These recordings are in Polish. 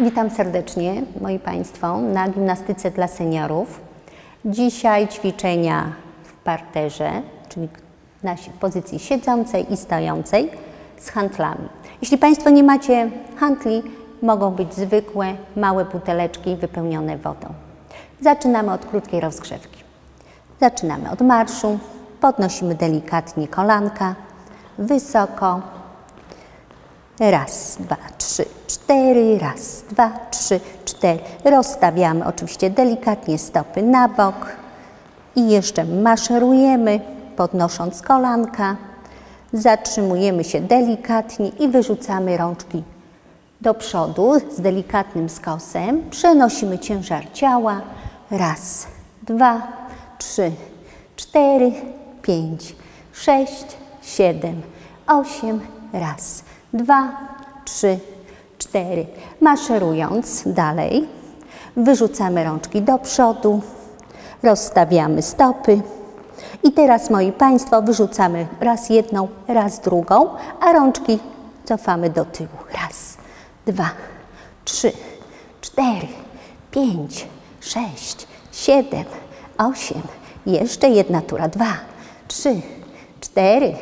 Witam serdecznie, moi Państwo, na gimnastyce dla seniorów. Dzisiaj ćwiczenia w parterze, czyli na pozycji siedzącej i stojącej z handlami. Jeśli Państwo nie macie handli, mogą być zwykłe, małe buteleczki wypełnione wodą. Zaczynamy od krótkiej rozgrzewki. Zaczynamy od marszu, podnosimy delikatnie kolanka, wysoko, Raz, dwa, trzy, cztery. Raz, dwa, trzy, cztery. Rozstawiamy oczywiście delikatnie stopy na bok i jeszcze maszerujemy, podnosząc kolanka. Zatrzymujemy się delikatnie i wyrzucamy rączki do przodu z delikatnym skosem. Przenosimy ciężar ciała. Raz, dwa, trzy, cztery, pięć, sześć, siedem, osiem. Raz, dwa, trzy, cztery. Maszerując dalej, wyrzucamy rączki do przodu, rozstawiamy stopy. I teraz, moi Państwo, wyrzucamy raz jedną, raz drugą, a rączki cofamy do tyłu. Raz, dwa, trzy, cztery, pięć, sześć, siedem, osiem. Jeszcze jedna tura. Dwa, trzy, cztery,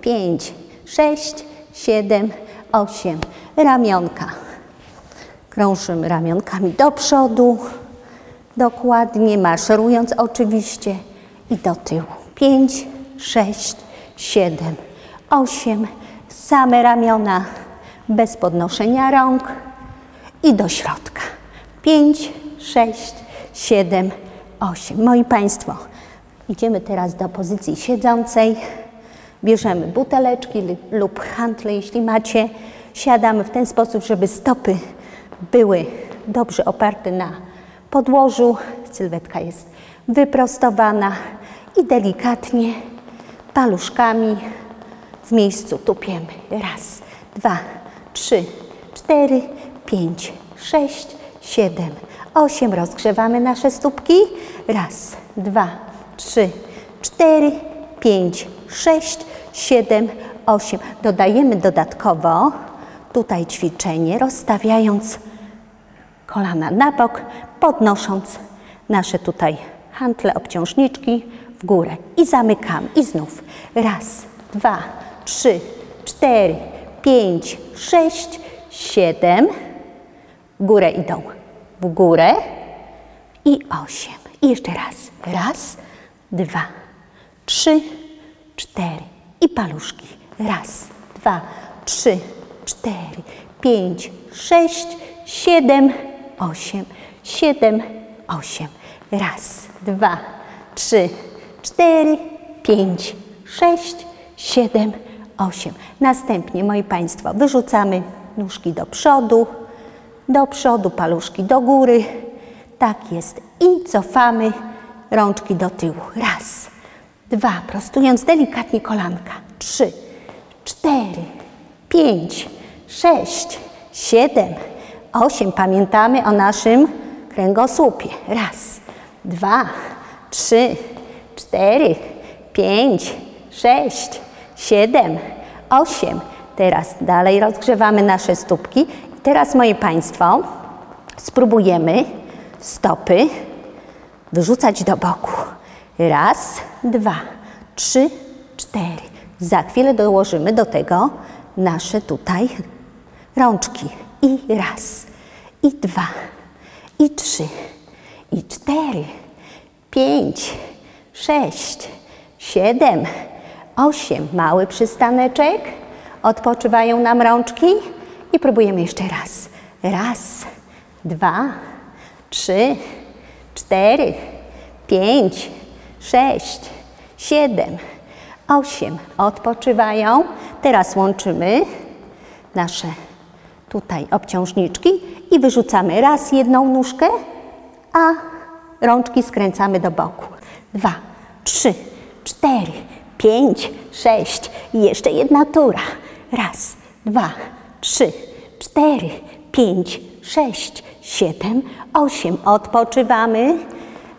pięć, sześć, siedem, osiem. Ramionka. Krążymy ramionkami do przodu, dokładnie maszerując oczywiście i do tyłu. Pięć, sześć, siedem, osiem. Same ramiona bez podnoszenia rąk i do środka. Pięć, sześć, siedem, osiem. Moi Państwo, idziemy teraz do pozycji siedzącej. Bierzemy buteleczki lub hantle, jeśli macie. Siadamy w ten sposób, żeby stopy były dobrze oparte na podłożu. Sylwetka jest wyprostowana i delikatnie paluszkami w miejscu tupiemy. Raz, dwa, trzy, cztery, pięć, sześć, siedem, osiem. Rozgrzewamy nasze stópki. Raz, dwa, trzy, cztery, pięć, sześć, siedem, osiem. Dodajemy dodatkowo tutaj ćwiczenie, rozstawiając kolana na bok, podnosząc nasze tutaj hantle, obciążniczki w górę i zamykamy. I znów raz, dwa, trzy, cztery, pięć, sześć, siedem. W górę idą, w górę i osiem. I jeszcze raz. Raz, dwa, trzy, cztery. I paluszki. Raz, dwa, trzy, cztery, pięć, sześć, siedem, osiem. Siedem, osiem. Raz, dwa, trzy, cztery, pięć, sześć, siedem, osiem. Następnie, moi Państwo, wyrzucamy nóżki do przodu, do przodu, paluszki do góry. Tak jest. I cofamy rączki do tyłu. Raz, dwa, prostując delikatnie kolanka. Trzy, cztery, pięć, sześć, siedem, osiem. Pamiętamy o naszym kręgosłupie. Raz, dwa, trzy, cztery, pięć, sześć, siedem, osiem. Teraz dalej rozgrzewamy nasze stópki. Teraz, moi Państwo, spróbujemy stopy wyrzucać do boku. Raz, dwa, trzy, cztery. Za chwilę dołożymy do tego nasze tutaj rączki. I raz, i dwa, i trzy, i cztery, pięć, sześć, siedem, osiem. Mały przystaneczek. Odpoczywają nam rączki i próbujemy jeszcze raz. Raz, dwa, trzy, cztery, pięć, sześć, siedem, osiem. Odpoczywają. Teraz łączymy nasze tutaj obciążniczki i wyrzucamy raz jedną nóżkę, a rączki skręcamy do boku. Dwa, trzy, cztery, pięć, sześć i jeszcze jedna tura. Raz, dwa, trzy, cztery, pięć, sześć, siedem, osiem. Odpoczywamy,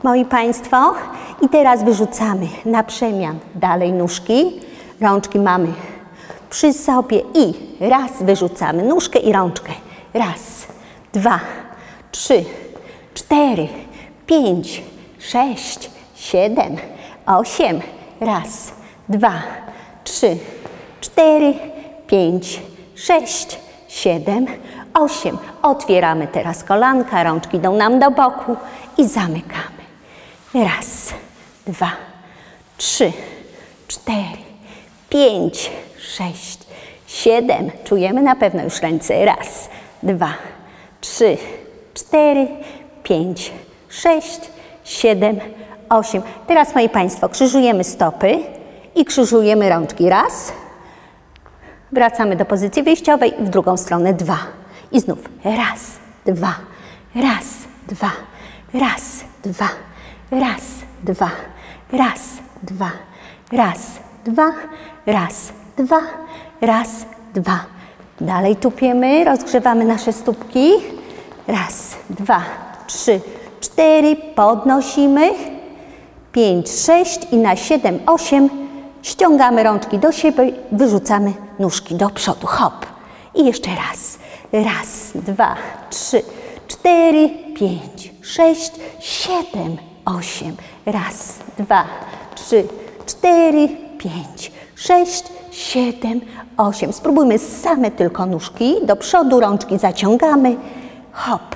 moi Państwo. I teraz wyrzucamy na przemian dalej nóżki. Rączki mamy przy sobie i raz wyrzucamy nóżkę i rączkę. Raz, dwa, trzy, cztery, pięć, sześć, siedem, osiem. Raz, dwa, trzy, cztery, pięć, sześć, siedem, osiem. Otwieramy teraz kolanka, rączki idą nam do boku i zamykamy. Raz, dwa, trzy, cztery, pięć, sześć, siedem. Czujemy na pewno już ręce. Raz, dwa, trzy, cztery, pięć, sześć, siedem, osiem. Teraz, moi Państwo, krzyżujemy stopy i krzyżujemy rączki. Raz. Wracamy do pozycji wyjściowej w drugą stronę. Dwa. I znów. Raz, dwa, raz, dwa, raz, dwa, raz, dwa, raz, dwa, raz, dwa, raz, dwa, raz, dwa. Dalej tupiemy, rozgrzewamy nasze stópki. Raz, dwa, trzy, cztery. Podnosimy. Pięć, sześć i na siedem, osiem ściągamy rączki do siebie, wyrzucamy nóżki do przodu. Hop. I jeszcze raz. Raz, dwa, trzy, cztery, pięć, sześć, siedem, osiem. Raz, dwa, trzy, cztery, pięć, sześć, siedem, osiem. Spróbujmy same tylko nóżki. Do przodu rączki zaciągamy. Hop.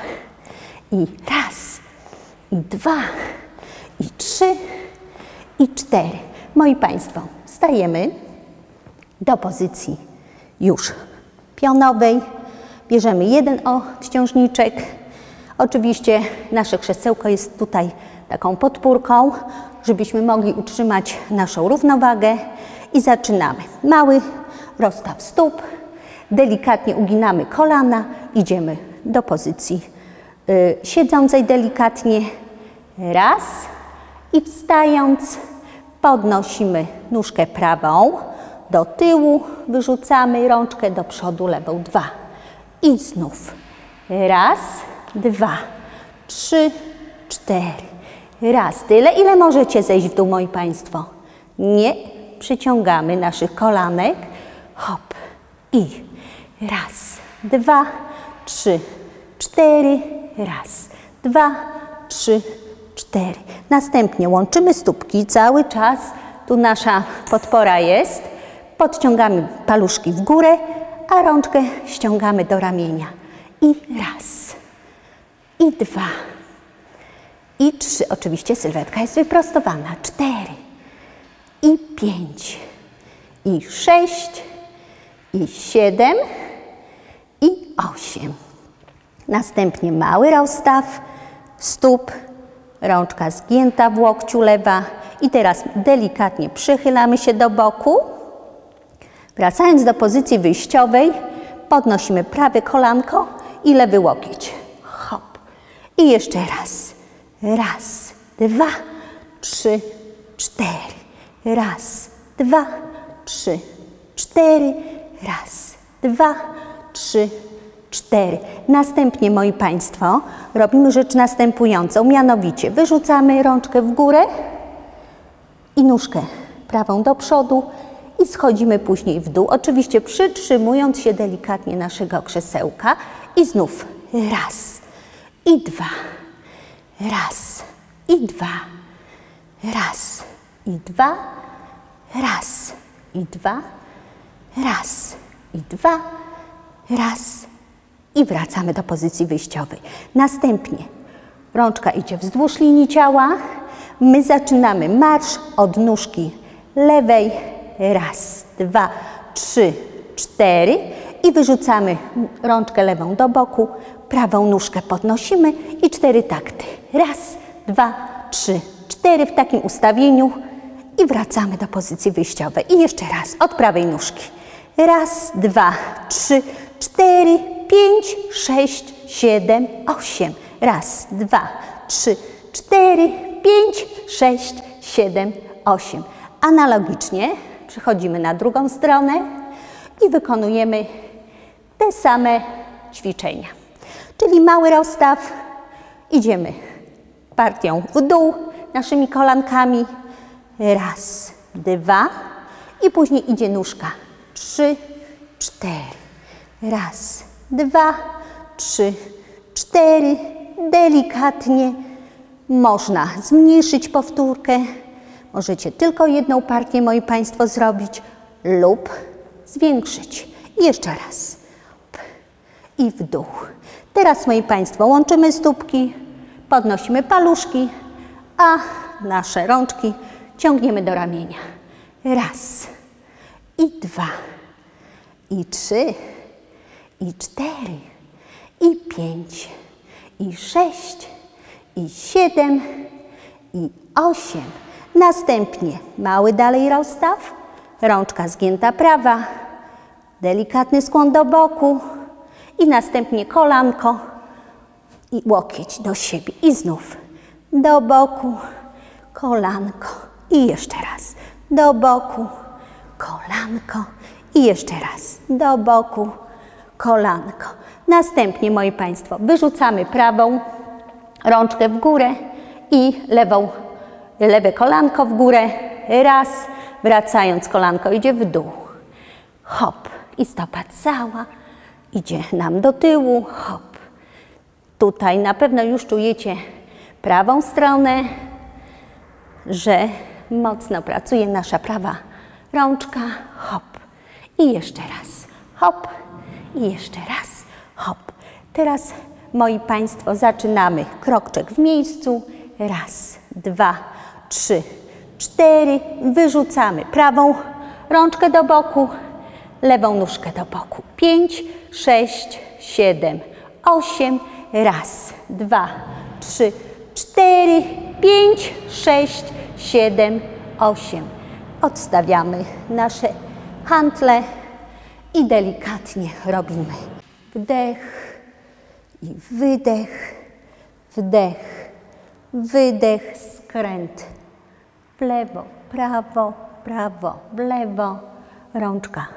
I raz, i dwa, i trzy, i cztery. Moi Państwo, stajemy do pozycji już pionowej. Bierzemy jeden obciążniczek. Oczywiście nasze krzesełko jest tutaj taką podpórką, żebyśmy mogli utrzymać naszą równowagę. I zaczynamy. Mały rozstaw stóp, delikatnie uginamy kolana, idziemy do pozycji y, siedzącej delikatnie. Raz i wstając podnosimy nóżkę prawą do tyłu, wyrzucamy rączkę do przodu lewą. Dwa. I znów. Raz, dwa, trzy, cztery. Raz. Tyle, ile możecie zejść w dół, moi Państwo. Nie przyciągamy naszych kolanek. Hop. I raz, dwa, trzy, cztery. Raz, dwa, trzy, cztery. Następnie łączymy stópki cały czas. Tu nasza podpora jest. Podciągamy paluszki w górę, a rączkę ściągamy do ramienia. I raz, i dwa, i trzy. Oczywiście sylwetka jest wyprostowana. Cztery, i pięć, i sześć, i siedem, i osiem. Następnie mały rozstaw stóp, rączka zgięta w łokciu lewa. I teraz delikatnie przychylamy się do boku. Wracając do pozycji wyjściowej, podnosimy prawe kolanko i lewy łokieć. Hop. I jeszcze raz. Raz, dwa, trzy, cztery. Raz, dwa, trzy, cztery. Raz, dwa, trzy, cztery. Następnie, moi Państwo, robimy rzecz następującą, mianowicie wyrzucamy rączkę w górę i nóżkę prawą do przodu i schodzimy później w dół, oczywiście przytrzymując się delikatnie naszego krzesełka i znów raz i dwa, raz i dwa, raz i dwa, raz i dwa, raz i dwa, raz. I wracamy do pozycji wyjściowej. Następnie rączka idzie wzdłuż linii ciała, my zaczynamy marsz od nóżki lewej, raz, dwa, trzy, cztery i wyrzucamy rączkę lewą do boku, prawą nóżkę podnosimy i cztery takty. Raz, dwa, trzy, cztery w takim ustawieniu i wracamy do pozycji wyjściowej. I jeszcze raz od prawej nóżki. Raz, dwa, trzy, cztery, pięć, sześć, siedem, osiem. Raz, dwa, trzy, cztery, pięć, sześć, siedem, osiem. Analogicznie przechodzimy na drugą stronę i wykonujemy te same ćwiczenia. Czyli mały rozstaw, idziemy partią w dół naszymi kolankami. Raz, dwa i później idzie nóżka. Trzy, cztery. Raz, dwa, trzy, cztery. Delikatnie można zmniejszyć powtórkę. Możecie tylko jedną partię, moi Państwo, zrobić lub zwiększyć. I jeszcze raz. I w dół. Teraz, moi Państwo, łączymy stópki, podnosimy paluszki, a nasze rączki ciągniemy do ramienia. Raz i dwa, i trzy, i cztery, i pięć, i sześć, i siedem, i osiem. Następnie mały dalej rozstaw, rączka zgięta prawa, delikatny skłon do boku i następnie kolanko i łokieć do siebie. I znów do boku, kolanko i jeszcze raz do boku, kolanko i jeszcze raz do boku, kolanko. Następnie, moi Państwo, wyrzucamy prawą rączkę w górę i lewą, lewe kolanko w górę. Raz, wracając, kolanko idzie w dół. Hop i stopa cała idzie nam do tyłu. Hop. Tutaj na pewno już czujecie prawą stronę, że mocno pracuje nasza prawa rączka. Hop. I jeszcze raz. Hop. I jeszcze raz. Hop. Teraz, moi Państwo, zaczynamy kroczek w miejscu. Raz, dwa, trzy, cztery. Wyrzucamy prawą rączkę do boku, lewą nóżkę do boku. Pięć, sześć, siedem, osiem. Raz, dwa, trzy, cztery, pięć, sześć, siedem, osiem. Odstawiamy nasze hantle i delikatnie robimy wdech i wydech, wdech, wydech, skręt w lewo, prawo, prawo, w lewo, rączka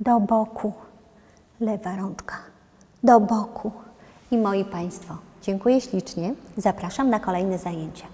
do boku, lewa rączka do boku. I moi Państwo, dziękuję ślicznie. Zapraszam na kolejne zajęcia.